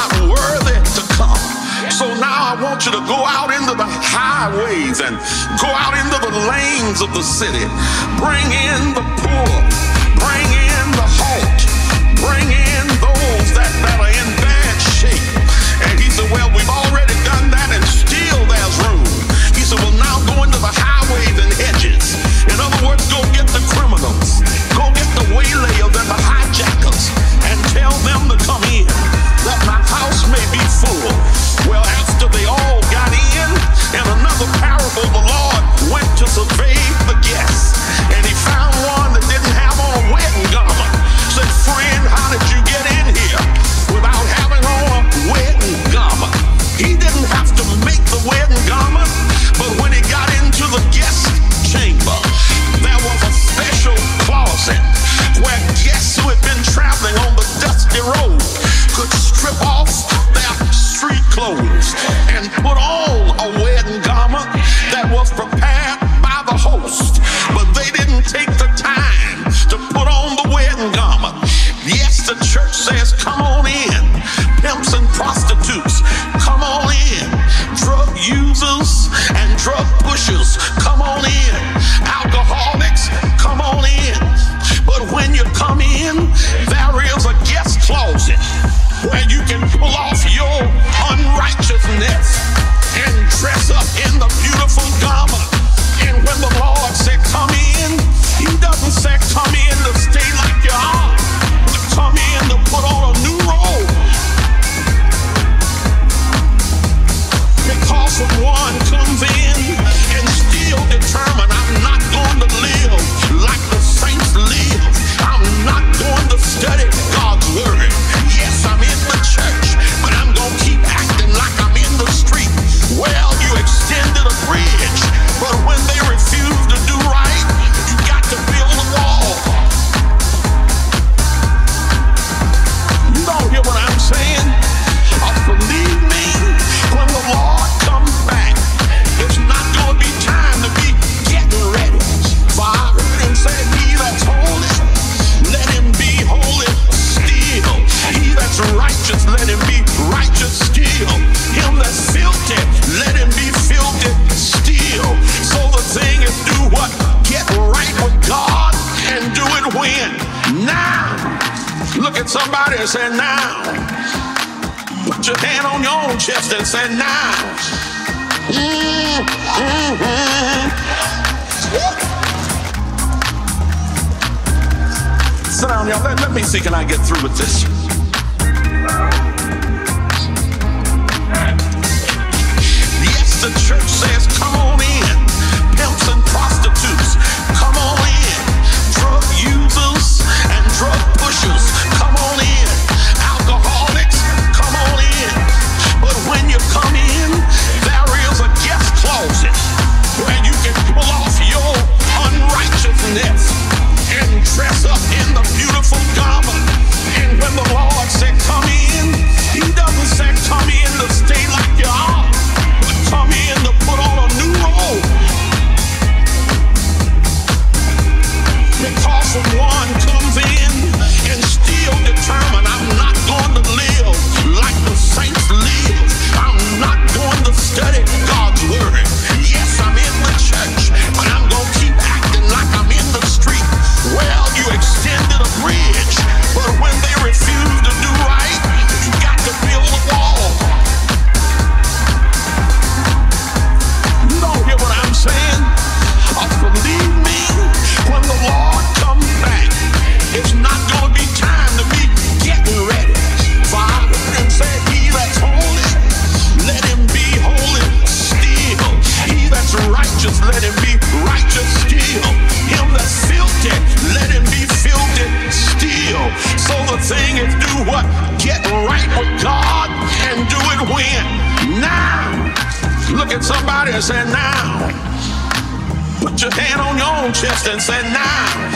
not worthy to come. So now I want you to go out into the highways and go out into the lanes of the city. Bring in the poor. Bring in the halt. Bring in hands all and now. Put your hand on your own chest and say now. Mm-hmm. Sit down, y'all. Let, let me see can I get through with this. Yes, the church someone And now. Put your hand on your own chest and say now.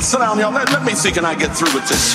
Sit down, y'all. Let, let me see, can I get through with this?